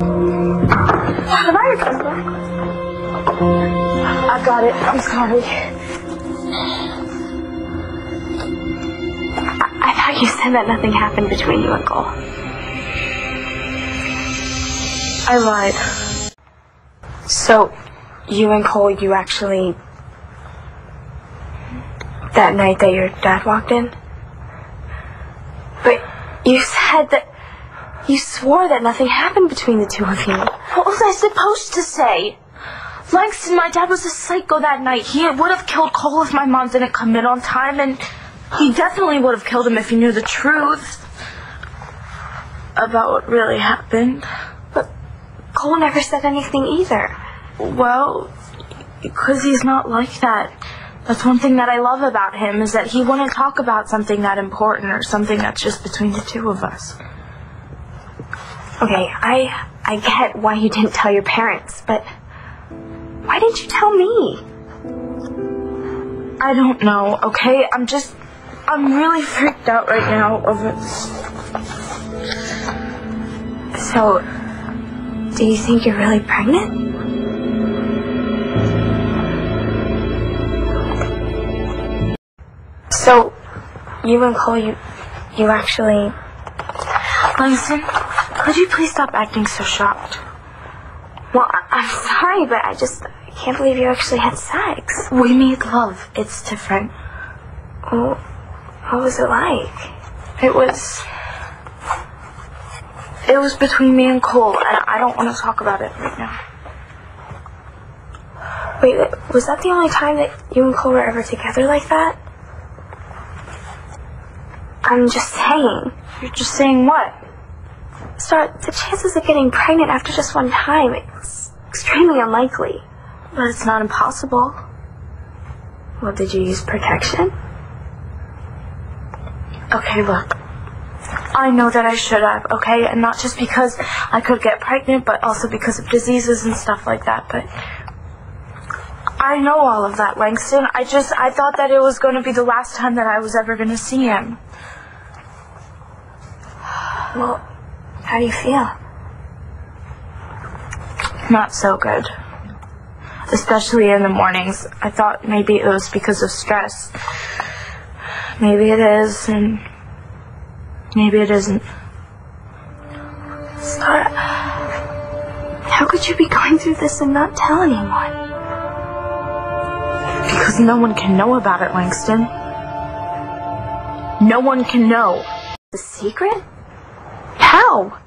Have I remember? I got it. I'm sorry. I thought you said that nothing happened between you and Cole. I lied. So, you and Cole, you actually. That night that your dad walked in? But you said that. You swore that nothing happened between the two of you. What was I supposed to say? Langston, my dad was a psycho that night. He would have killed Cole if my mom didn't come in on time, and he definitely would have killed him if he knew the truth about what really happened. But Cole never said anything either. Well, because he's not like that. That's one thing that I love about him is that he wouldn't talk about something that important or something that's just between the two of us. Okay, I I get why you didn't tell your parents, but why didn't you tell me? I don't know, okay? I'm just I'm really freaked out right now over So, do you think you're really pregnant? So, you and Cole, you, you actually. Langston, could you please stop acting so shocked? Well, I- I'm sorry, but I just I can't believe you actually had sex. We made love. It's different. Well, what was it like? It was it was between me and Cole, and I don't want to talk about it right now. Wait, was that the only time that you and Cole were ever together like that? I'm just saying. You're just saying what? Starr, the chances of getting pregnant after just one time is extremely unlikely. But it's not impossible. Well, did you use protection? Okay, look. I know that I should have, okay? And not just because I could get pregnant, but also because of diseases and stuff like that. But I know all of that, Langston. I just, I thought that it was going to be the last time that I was ever going to see him. Well, how do you feel? Not so good. Especially in the mornings. I thought maybe it was because of stress. Maybe it is, and maybe it isn't. Starr, how could you be going through this and not tell anyone? Because no one can know about it, Langston. No one can know. The secret? How?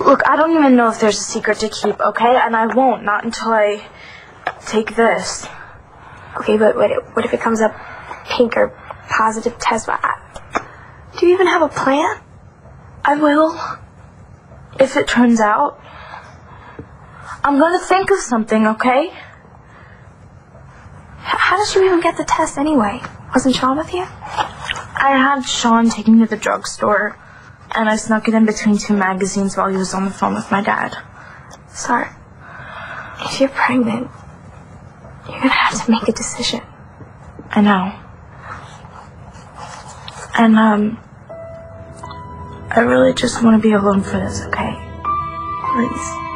Look, I don't even know if there's a secret to keep, okay? And I won't, not until I take this. Okay, but what if, what if it comes up pink or positive test? Do you even have a plan? I will. If it turns out. I'm gonna think of something, okay? How did you even get the test anyway? Wasn't Shaun with you? I had Shaun take me to the drugstore, and I snuck it in between two magazines while he was on the phone with my dad. Starr, if you're pregnant, you're gonna have to make a decision. I know. And, um, I really just want to be alone for this, okay? Please.